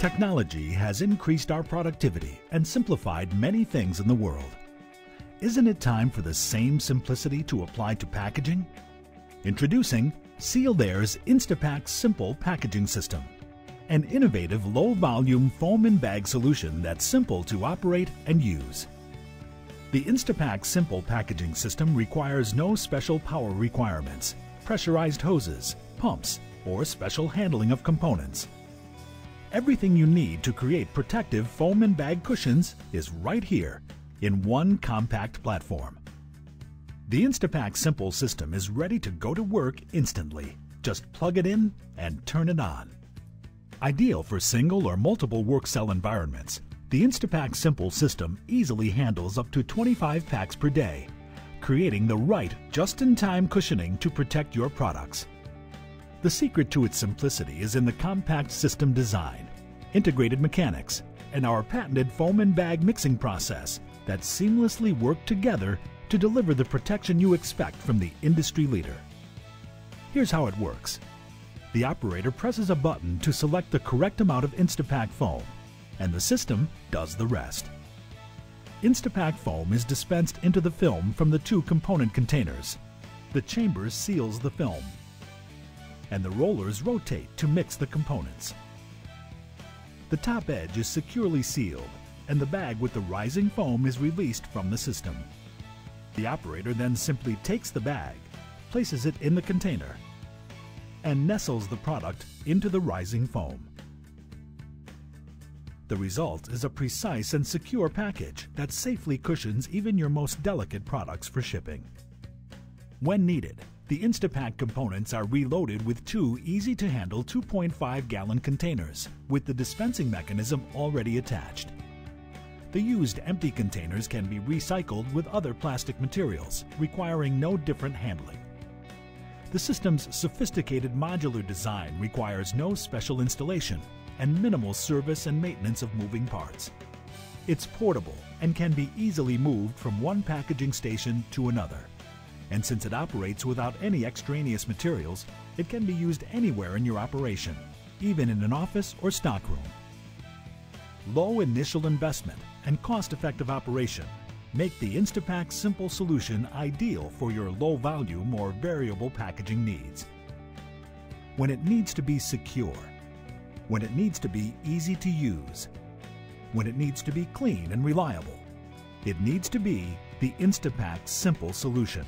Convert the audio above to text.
Technology has increased our productivity and simplified many things in the world. Isn't it time for the same simplicity to apply to packaging? Introducing Sealed Air's Instapak Simple Packaging System, an innovative low-volume foam-in-bag solution that's simple to operate and use. The Instapak Simple Packaging System requires no special power requirements, pressurized hoses, pumps, or special handling of components. Everything you need to create protective foam-in-bag cushions is right here in one compact platform. The Instapak Simple system is ready to go to work instantly. Just plug it in and turn it on. Ideal for single or multiple work cell environments, the Instapak Simple system easily handles up to 25 packs per day, creating the right just-in-time cushioning to protect your products. The secret to its simplicity is in the compact system design, integrated mechanics, and our patented foam-in-bag mixing process that seamlessly work together to deliver the protection you expect from the industry leader. Here's how it works. The operator presses a button to select the correct amount of Instapak foam, and the system does the rest. Instapak foam is dispensed into the film from the two component containers. The chamber seals the film and the rollers rotate to mix the components. The top edge is securely sealed and the bag with the rising foam is released from the system. The operator then simply takes the bag, places it in the container, and nestles the product into the rising foam. The result is a precise and secure package that safely cushions even your most delicate products for shipping. When needed, the Instapak components are reloaded with two easy-to-handle 2.5 gallon containers with the dispensing mechanism already attached. The used empty containers can be recycled with other plastic materials, requiring no different handling. The system's sophisticated modular design requires no special installation and minimal service and maintenance of moving parts. It's portable and can be easily moved from one packaging station to another. And since it operates without any extraneous materials, it can be used anywhere in your operation, even in an office or stockroom. Low initial investment and cost-effective operation make the Instapak Simple solution ideal for your low-volume or variable packaging needs. When it needs to be secure, when it needs to be easy to use, when it needs to be clean and reliable, it needs to be the Instapak Simple solution.